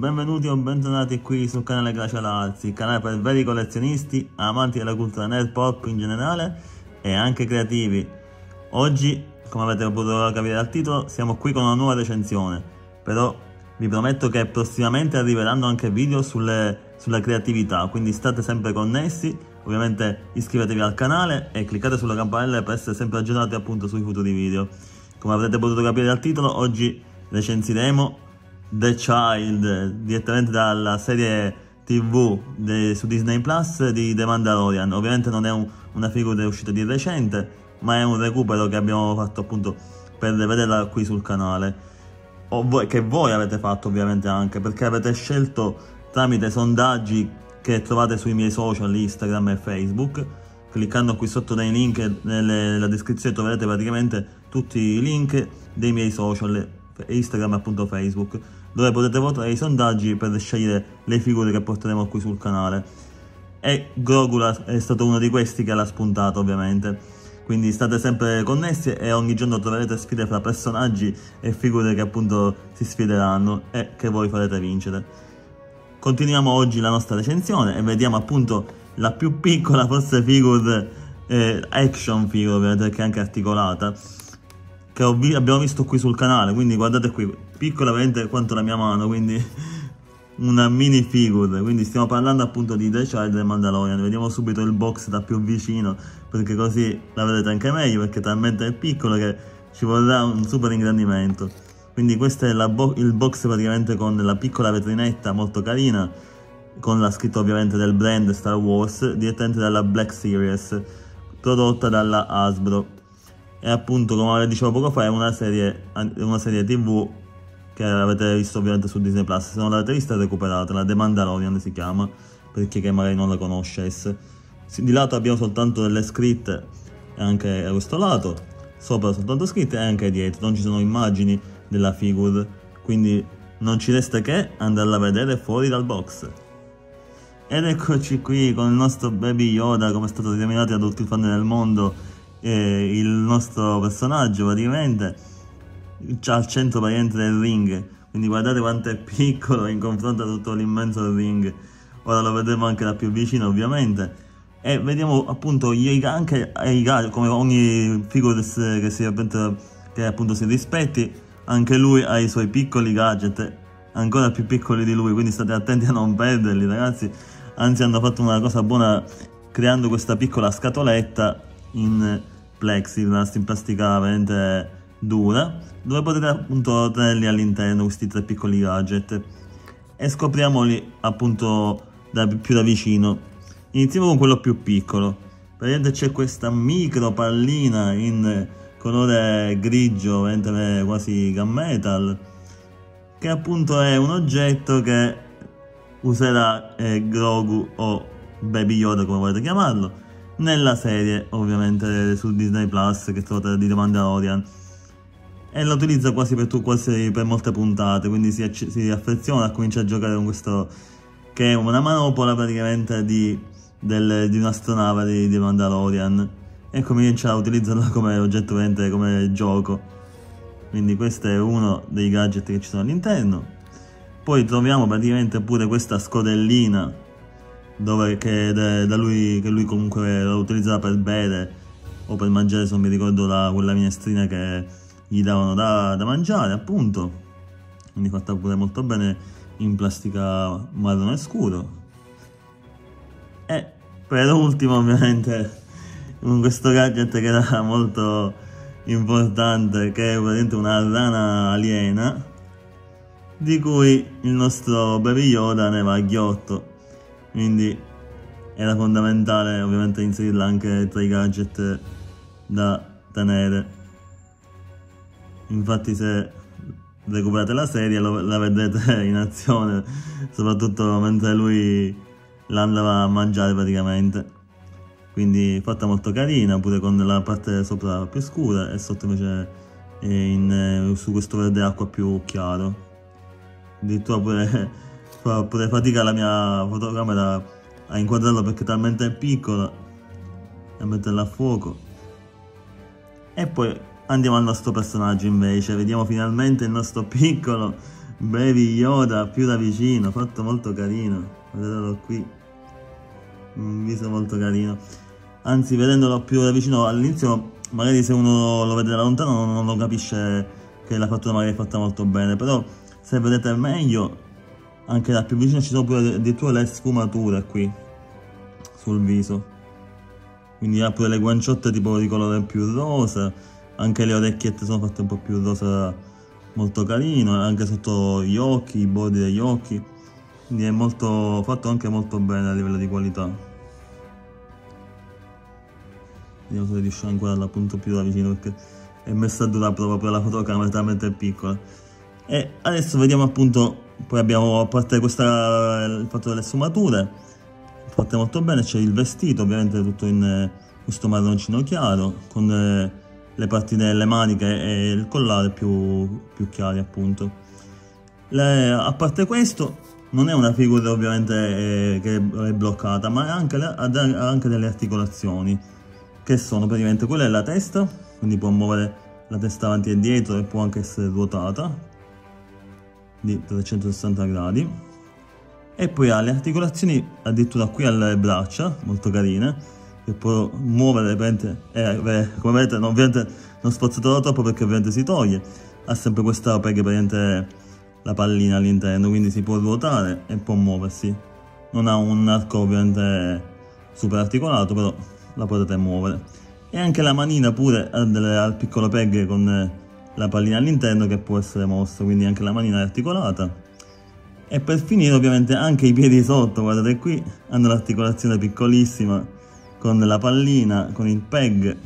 benvenuti o bentornati qui sul canale Glacial Arts, il canale per veri collezionisti, amanti della cultura nerd pop in generale e anche creativi. Oggi, come avete potuto capire dal titolo, siamo qui con una nuova recensione, però vi prometto che prossimamente arriveranno anche video sulle, sulla creatività, quindi state sempre connessi, ovviamente iscrivetevi al canale e cliccate sulla campanella per essere sempre aggiornati appunto sui futuri video. Come avrete potuto capire dal titolo, oggi recensiremo The Child direttamente dalla serie tv de, su Disney Plus di The Mandalorian. Ovviamente non è un, una figura uscita di recente, ma è un recupero che abbiamo fatto appunto per vederla qui sul canale. Voi, che voi avete fatto ovviamente anche, perché avete scelto tramite sondaggi che trovate sui miei social, Instagram e Facebook. Cliccando qui sotto nei link nelle, nella descrizione troverete praticamente tutti i link dei miei social, Instagram e appunto Facebook, dove potete votare i sondaggi per scegliere le figure che porteremo qui sul canale. E Grogu è stato uno di questi che l'ha spuntato ovviamente. Quindi state sempre connessi e ogni giorno troverete sfide fra personaggi e figure che appunto si sfideranno e che voi farete vincere. Continuiamo oggi la nostra recensione e vediamo appunto la più piccola forse figure eh, action figure ovviamente che è anche articolata che vi abbiamo visto qui sul canale quindi guardate qui piccola veramente quanto la mia mano quindi una mini figure quindi stiamo parlando appunto di The Child e Mandalorian. Vediamo subito il box da più vicino perché così la vedete anche meglio perché è talmente piccolo che ci vorrà un super ingrandimento. Quindi questo è bo il box praticamente con la piccola vetrinetta molto carina con la scritta ovviamente del brand Star Wars direttamente dalla Black Series prodotta dalla Hasbro. E appunto come dicevo poco fa è una serie, una serie tv che avete visto ovviamente su Disney Plus. Se non l'avete vista recuperatela The Mandalorian si chiama per chi che magari non la conoscesse. Di lato abbiamo soltanto delle scritte anche a questo lato. Sopra soltanto scritte e anche dietro. Non ci sono immagini della figure quindi non ci resta che andarla a vedere fuori dal box. Ed eccoci qui con il nostro Baby Yoda, come è stato denominato da tutti i fan del mondo, eh, il nostro personaggio praticamente al centro praticamente del ring, quindi guardate quanto è piccolo in confronto a tutto l'immenso ring. Ora lo vedremo anche da più vicino ovviamente. E vediamo appunto anche i gadget, come ogni figura che, si, che appunto si rispetti, anche lui ha i suoi piccoli gadget, ancora più piccoli di lui, quindi state attenti a non perderli ragazzi anzi hanno fatto una cosa buona creando questa piccola scatoletta in plexiglass in plastica veramente dura dove potete appunto tenerli all'interno questi tre piccoli gadget. E scopriamoli appunto da, più da vicino. Iniziamo con quello più piccolo. Praticamente c'è questa micro pallina in colore grigio quasi gunmetal che appunto è un oggetto che userà eh, Grogu o Baby Yoda come volete chiamarlo nella serie ovviamente su Disney Plus che trovate di The Mandalorian e lo utilizza quasi per, tu, quasi per molte puntate quindi si, si affeziona a cominciare a giocare con questo che è una manopola praticamente di, del, di un'astronave di, di Mandalorian e comincia a utilizzarla come oggetto come gioco. Quindi questo è uno dei gadget che ci sono all'interno. Poi troviamo praticamente pure questa scodellina dove, che, da lui, che lui comunque la utilizzava per bere o per mangiare se non mi ricordo la, quella minestrina che gli davano da, da mangiare appunto. Quindi fatta pure molto bene in plastica marrone scuro. E per ultimo ovviamente questo gadget che era molto importante che è praticamente una rana aliena di cui il nostro Baby Yoda ne va a ghiotto. Quindi era fondamentale ovviamente inserirla anche tra i gadget da tenere infatti se recuperate la serie la vedrete in azione soprattutto mentre lui l'andava a mangiare praticamente. Quindi fatta molto carina pure con la parte sopra più scura e sotto invece in, su questo verde acqua più chiaro. Addirittura pure fa pure fatica la mia fotocamera a inquadrarlo perché è talmente piccola e metterla a fuoco. E poi andiamo al nostro personaggio invece vediamo finalmente il nostro piccolo Baby Yoda più da vicino, fatto molto carino. Vedetelo qui. Un viso molto carino. Anzi, vedendolo più da vicino all'inizio, magari se uno lo vede da lontano non lo capisce che la fattura magari è fatta molto bene. Però se vedete meglio, anche da più vicino ci sono pure addirittura le sfumature qui sul viso. Quindi ha pure le guanciotte tipo di colore più rosa, anche le orecchiette sono fatte un po' più rosa molto carino anche sotto gli occhi, i bordi degli occhi. Quindi è molto, fatto anche molto bene a livello di qualità. Vediamo se riesco a inquadrarla appunto più da vicino perché è messa a dura prova per la fotocamera è talmente piccola. E adesso vediamo appunto poi abbiamo a parte questa il fatto delle sfumature fatte molto bene c'è il vestito ovviamente tutto in questo marroncino chiaro con eh, le parti delle maniche e il collare più, più chiari appunto. Le, a parte questo non è una figura ovviamente eh, che è bloccata ma ha anche, anche, delle articolazioni che sono praticamente quella è la testa quindi può muovere la testa avanti e dietro e può anche essere ruotata di 360 gradi e poi ha le articolazioni addirittura qui alle braccia molto carine che può muovere eh, come vedete non, ovviamente non spazzatelo troppo perché ovviamente si toglie. Ha sempre questa peghe praticamente la pallina all'interno quindi si può ruotare e può muoversi. Non ha un arco ovviamente super articolato però la potete muovere. E anche la manina pure ha, delle, piccolo peg con la pallina all'interno che può essere mossa quindi anche la manina è articolata. E per finire ovviamente anche i piedi sotto guardate qui hanno l'articolazione piccolissima con la pallina, con il peg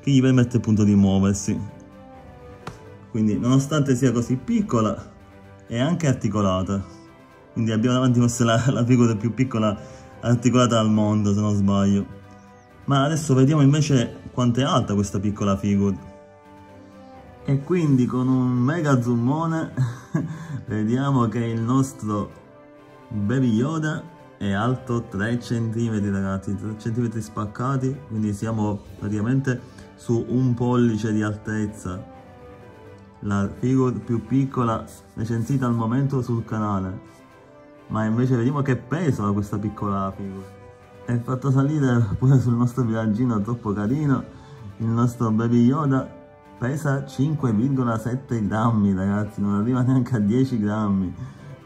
che gli permette appunto di muoversi. Quindi nonostante sia così piccola è anche articolata. Quindi abbiamo davanti forse la, la figura più piccola articolata al mondo se non sbaglio. Ma adesso vediamo invece quanto è alta questa piccola figura. E quindi con un mega zoomone vediamo che il nostro Baby Yoda è alto 3 cm ragazzi 3 cm spaccati quindi siamo praticamente su un pollice di altezza. La figura più piccola recensita al momento sul canale ma invece vediamo che peso ha questa piccola figura è fatta salire pure sul nostro viaggino troppo carino il nostro baby Yoda pesa 5,7 grammi ragazzi non arriva neanche a 10 grammi.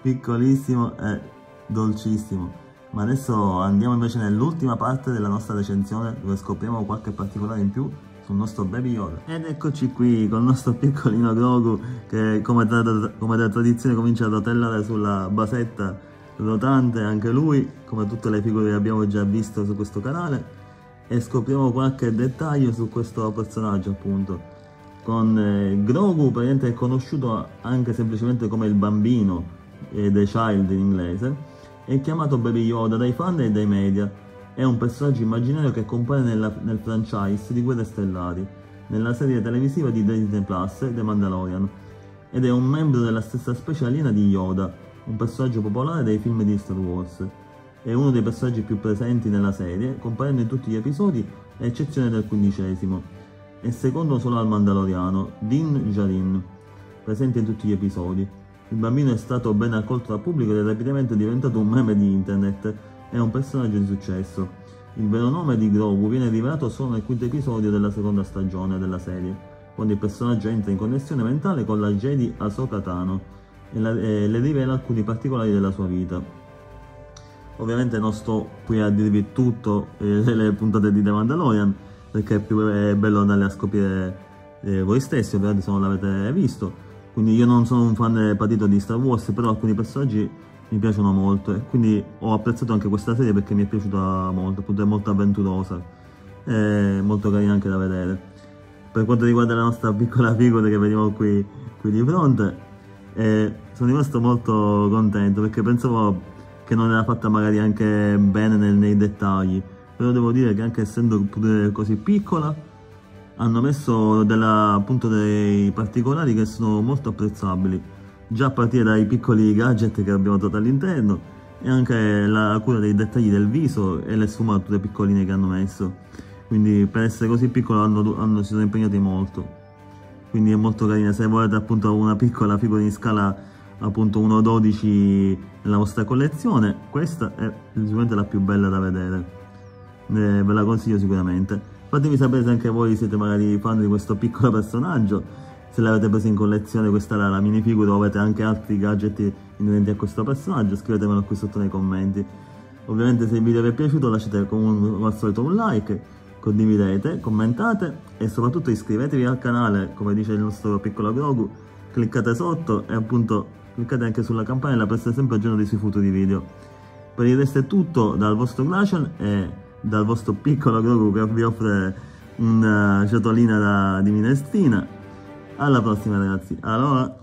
Piccolissimo e dolcissimo ma adesso andiamo invece nell'ultima parte della nostra recensione dove scopriamo qualche particolare in più sul nostro Baby Yoda. Ed eccoci qui con il nostro piccolino Grogu che come da, come da tradizione comincia a rotellare sulla basetta rotante anche lui, come tutte le figure che abbiamo già visto su questo canale. E scopriamo qualche dettaglio su questo personaggio appunto. Con eh, Grogu praticamente è conosciuto anche semplicemente come il bambino eh, The Child in inglese è chiamato Baby Yoda dai fan e dai media. È un personaggio immaginario che compare nella, nel franchise di Guerre Stellari, nella serie televisiva di Disney Plus, The Mandalorian, ed è un membro della stessa specie aliena di Yoda, un personaggio popolare dei film di Star Wars. È uno dei personaggi più presenti nella serie, comparendo in tutti gli episodi, a eccezione del quindicesimo, e secondo solo al Mandaloriano, Din Djarin, presente in tutti gli episodi. Il bambino è stato ben accolto dal pubblico ed è rapidamente diventato un meme di internet e un personaggio di successo. Il vero nome di Grogu viene rivelato solo nel quinto episodio della seconda stagione della serie, quando il personaggio entra in connessione mentale con la Jedi Ahsoka Tano e, la, e le rivela alcuni particolari della sua vita. Ovviamente non sto qui a dirvi tutto eh, le puntate di The Mandalorian, perché è più è bello andare a scoprire eh, voi stessi, ovviamente se non l'avete visto quindi io non sono un fan patito di Star Wars, però alcuni personaggi mi piacciono molto e quindi ho apprezzato anche questa serie perché mi è piaciuta molto, appunto è molto avventurosa e molto carina anche da vedere. Per quanto riguarda la nostra piccola figura che vediamo qui, qui di fronte, eh, sono rimasto molto contento perché pensavo che non era fatta magari anche bene nel, nei dettagli, però devo dire che anche essendo così piccola hanno messo della, appunto dei particolari che sono molto apprezzabili, già a partire dai piccoli gadget che abbiamo trovato all'interno e anche la cura dei dettagli del viso e le sfumature piccoline che hanno messo. Quindi per essere così piccolo hanno, hanno, si sono impegnati molto. quindi è molto carina se volete appunto una piccola figurina in scala appunto 1.12 nella vostra collezione questa è sicuramente la più bella da vedere eh, ve la consiglio sicuramente fatemi sapere se anche voi siete magari fan di questo piccolo personaggio se l'avete preso in collezione questa è la minifigura o avete anche altri gadget inerenti a questo personaggio scrivetemelo qui sotto nei commenti. Ovviamente se il video vi è piaciuto lasciate come al solito un like condividete, commentate e soprattutto iscrivetevi al canale come dice il nostro piccolo Grogu cliccate sotto e appunto cliccate anche sulla campanella per essere sempre aggiornati sui futuri video. Per il resto è tutto dal vostro Glacian e dal vostro piccolo Grogu che vi offre una ciotolina da, di minestrina. Alla prossima ragazzi. Allora